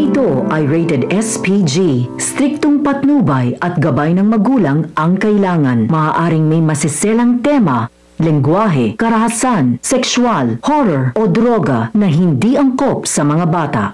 ito ay rated SPG. Striktong patnubay at gabay ng magulang ang kailangan. Maaaring may masiselang tema, lengguwahe, karahasan, sexual, horror o droga na hindi angkop sa mga bata.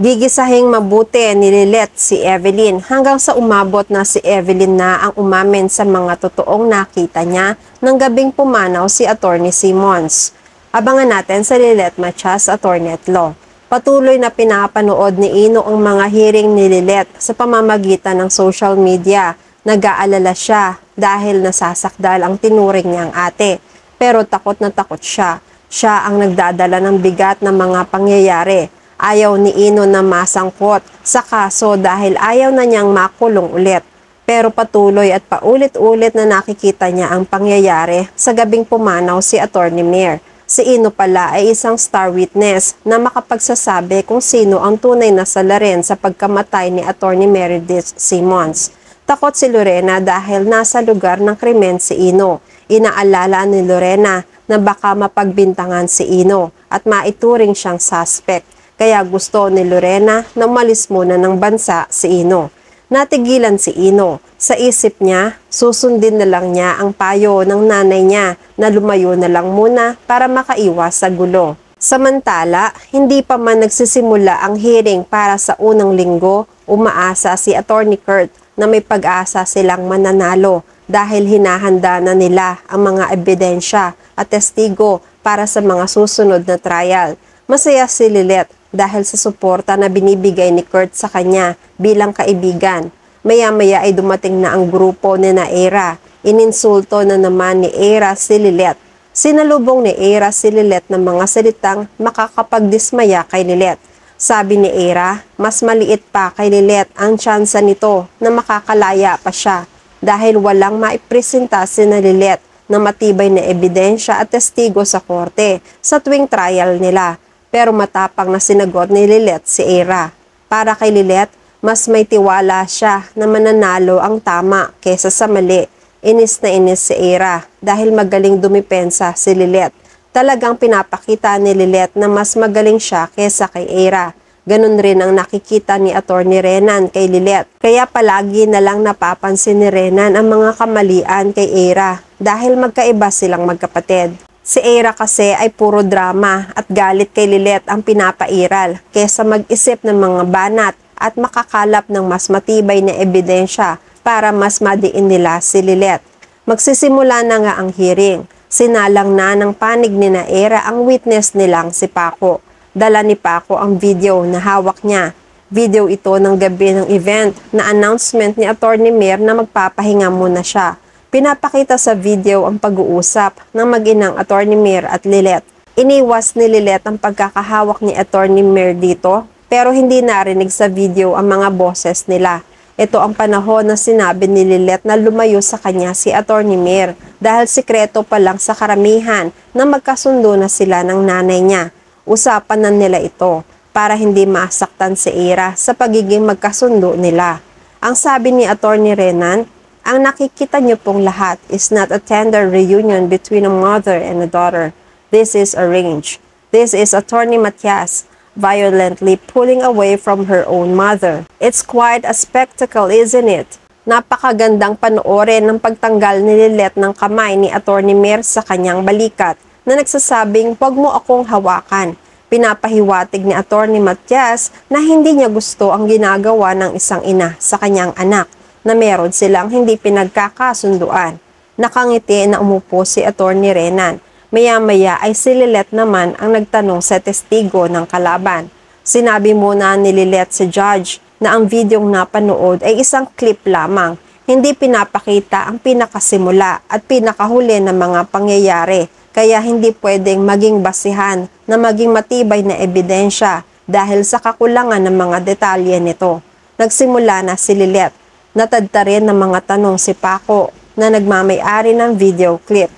Gigisahing mabuti ni Lilet si Evelyn hanggang sa umabot na si Evelyn na ang umamin sa mga totoong nakita niya ng gabing pumanaw si Attorney Simmons. Abangan natin sa Lilet Machas Attorney at Law. Patuloy na pinapanood ni Ino ang mga hearing ni Lilet sa pamamagitan ng social media. Nag-aalala siya dahil nasasakdal ang tinuring niyang ate. Pero takot na takot siya. Siya ang nagdadala ng bigat ng mga pangyayari. Ayaw ni Ino na masangkot sa kaso dahil ayaw na niyang makulong ulit. Pero patuloy at paulit-ulit na nakikita niya ang pangyayari sa gabing pumanaw si Attorney Mayor si Ino pala ay isang star witness na makapagsasabi kung sino ang tunay na salarin sa pagkamatay ni Attorney Meredith Simmons. Takot si Lorena dahil nasa lugar ng krimen si Ino. Inaalala ni Lorena na baka mapagbintangan si Ino at maituring siyang suspect. Kaya gusto ni Lorena na umalis muna ng bansa si Ino. Natigilan si Ino. Sa isip niya, susundin na lang niya ang payo ng nanay niya na lumayo na lang muna para makaiwas sa gulo. Samantala, hindi pa man nagsisimula ang hearing para sa unang linggo, umaasa si Attorney Kurt na may pag-asa silang mananalo dahil hinahanda na nila ang mga ebidensya at testigo para sa mga susunod na trial. Masaya si Lilet dahil sa suporta na binibigay ni Kurt sa kanya bilang kaibigan. Maya-maya ay dumating na ang grupo ni Naera. Ininsulto na naman ni Era si Lilet. Sinalubong ni Era si Lilet ng mga salitang makakapagdismaya kay Lilet. Sabi ni Era, mas maliit pa kay Lilet ang tsansa nito na makakalaya pa siya dahil walang maipresenta si na Lilet na matibay na ebidensya at testigo sa korte sa tuwing trial nila pero matapang na sinagot ni Lilet si Era. Para kay Lilet, mas may tiwala siya na mananalo ang tama kesa sa mali. Inis na inis si Era dahil magaling dumipensa si Lilet. Talagang pinapakita ni Lilet na mas magaling siya kesa kay Era. Ganon rin ang nakikita ni Attorney Renan kay Lilet. Kaya palagi na lang napapansin ni Renan ang mga kamalian kay Era dahil magkaiba silang magkapatid. Si Era kasi ay puro drama at galit kay Lilet ang pinapairal kesa mag-isip ng mga banat at makakalap ng mas matibay na ebidensya para mas madiin nila si Lilet. Magsisimula na nga ang hearing. Sinalang na ng panig ni na Era ang witness nilang si Paco. Dala ni Paco ang video na hawak niya. Video ito ng gabi ng event na announcement ni Attorney Mayor na magpapahinga muna siya Pinapakita sa video ang pag-uusap ng mag-inang Attorney Mir at Lilet. Iniwas ni Lilet ang pagkakahawak ni Attorney Mir dito pero hindi narinig sa video ang mga boses nila. Ito ang panahon na sinabi ni Lilet na lumayo sa kanya si Attorney Mir dahil sikreto pa lang sa karamihan na magkasundo na sila ng nanay niya. Usapan na nila ito para hindi masaktan si Ira sa pagiging magkasundo nila. Ang sabi ni Attorney Renan, ang nakikita niyo pong lahat is not a tender reunion between a mother and a daughter. This is arranged. This is Attorney Matias violently pulling away from her own mother. It's quite a spectacle, isn't it? Napakagandang panoorin ng pagtanggal ni Lilet ng kamay ni Attorney Mer sa kanyang balikat na nagsasabing huwag mo akong hawakan. Pinapahiwatig ni Attorney Matias na hindi niya gusto ang ginagawa ng isang ina sa kanyang anak na meron silang hindi pinagkakasunduan. Nakangiti na umupo si Attorney Renan. Maya-maya ay si Lilet naman ang nagtanong sa testigo ng kalaban. Sinabi muna ni Lilet sa judge na ang videong napanood ay isang clip lamang. Hindi pinapakita ang pinakasimula at pinakahuli ng mga pangyayari kaya hindi pwedeng maging basihan na maging matibay na ebidensya dahil sa kakulangan ng mga detalye nito. Nagsimula na si Lilet Natadta rin ng mga tanong si Paco na nagmamay-ari ng video clip.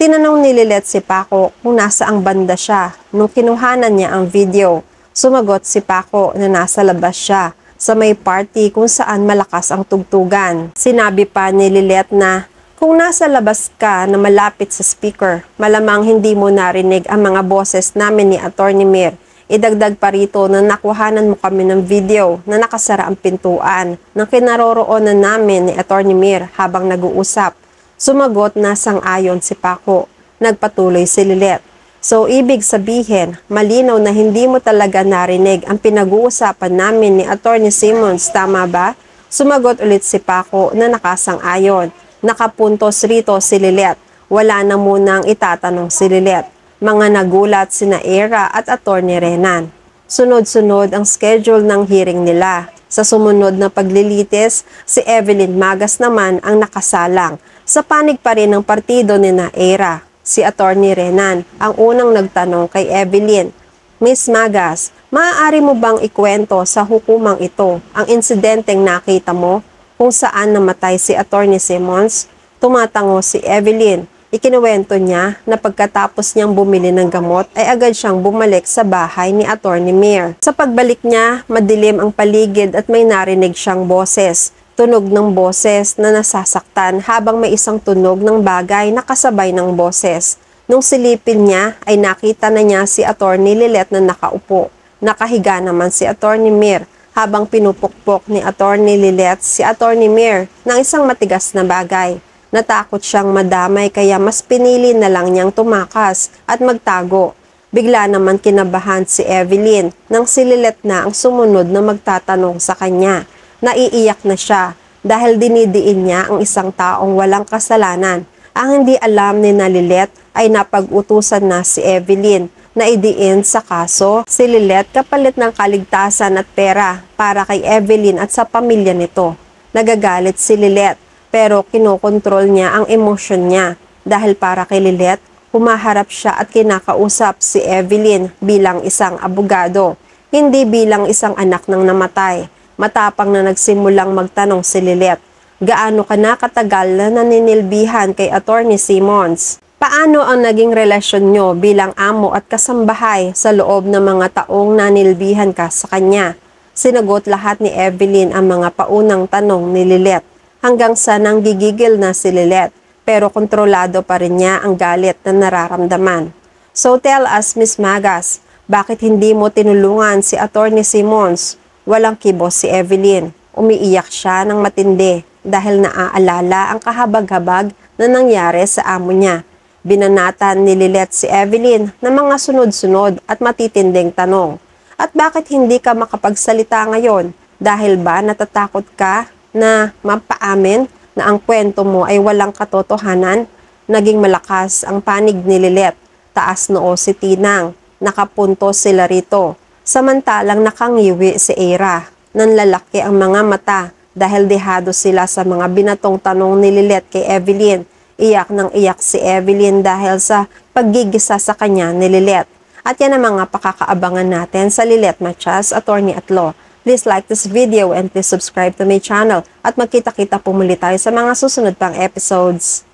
Tinanong ni Lilet si Paco kung nasa ang banda siya nung kinuhanan niya ang video. Sumagot si Paco na nasa labas siya sa may party kung saan malakas ang tugtugan. Sinabi pa ni Lilet na kung nasa labas ka na malapit sa speaker, malamang hindi mo narinig ang mga boses namin ni Attorney Mir. Idagdag pa rito na nakuhanan mo kami ng video na nakasara ang pintuan ng kinaroroonan namin ni Atty. Mir habang nag-uusap. Sumagot na sang-ayon si Paco. Nagpatuloy si Lilet. So, ibig sabihin, malinaw na hindi mo talaga narinig ang pinag-uusapan namin ni Atty. Simmons, tama ba? Sumagot ulit si Paco na nakasang-ayon. Nakapuntos rito si Lilet. Wala na munang itatanong si Lilet mga nagulat sina Era at Attorney Renan. Sunod-sunod ang schedule ng hearing nila. Sa sumunod na paglilitis, si Evelyn Magas naman ang nakasalang. Sa panig pa rin ng partido ni na Era, si Attorney Renan ang unang nagtanong kay Evelyn. Miss Magas, maaari mo bang ikwento sa hukumang ito ang insidenteng nakita mo kung saan namatay si Attorney Simmons? Tumatango si Evelyn Ikinuwento niya na pagkatapos niyang bumili ng gamot ay agad siyang bumalik sa bahay ni Attorney Mir. Sa pagbalik niya, madilim ang paligid at may narinig siyang boses. Tunog ng boses na nasasaktan habang may isang tunog ng bagay na kasabay ng boses. Nung silipin niya ay nakita na niya si Attorney Lilet na nakaupo. Nakahiga naman si Attorney Mir habang pinupukpok ni Attorney Lilet si Attorney Mir ng isang matigas na bagay. Natakot siyang madamay kaya mas pinili na lang niyang tumakas at magtago. Bigla naman kinabahan si Evelyn nang sililet na ang sumunod na magtatanong sa kanya. Naiiyak na siya dahil dinidiin niya ang isang taong walang kasalanan. Ang hindi alam ni Nalilet ay napag-utusan na si Evelyn na idiin sa kaso si Lilet kapalit ng kaligtasan at pera para kay Evelyn at sa pamilya nito. Nagagalit si Lilet pero kinokontrol niya ang emosyon niya dahil para kay Lilet, humaharap siya at kinakausap si Evelyn bilang isang abogado, hindi bilang isang anak ng namatay. Matapang na nagsimulang magtanong si Lilet, gaano ka na katagal na naninilbihan kay Attorney Simmons? Paano ang naging relasyon nyo bilang amo at kasambahay sa loob ng mga taong nanilbihan ka sa kanya? Sinagot lahat ni Evelyn ang mga paunang tanong ni Lilet hanggang sa nanggigigil na si Lilet pero kontrolado pa rin niya ang galit na nararamdaman. So tell us, Miss Magas, bakit hindi mo tinulungan si Attorney Simmons? Walang kibos si Evelyn. Umiiyak siya ng matindi dahil naaalala ang kahabag-habag na nangyari sa amo niya. Binanatan ni Lilet si Evelyn ng mga sunod-sunod at matitinding tanong. At bakit hindi ka makapagsalita ngayon? Dahil ba natatakot ka na mapaamin na ang kwento mo ay walang katotohanan, naging malakas ang panig ni Lilet. Taas noo si Tinang, nakapunto sila rito. Samantalang nakangiwi si Era, nanlalaki ang mga mata dahil dehado sila sa mga binatong tanong ni Lilet kay Evelyn. Iyak ng iyak si Evelyn dahil sa paggigisa sa kanya ni Lilet. At yan ang mga pakakaabangan natin sa Lilet Machas, Attorney at Law. Please like this video and please subscribe to my channel at magkita-kita po muli tayo sa mga susunod pang episodes.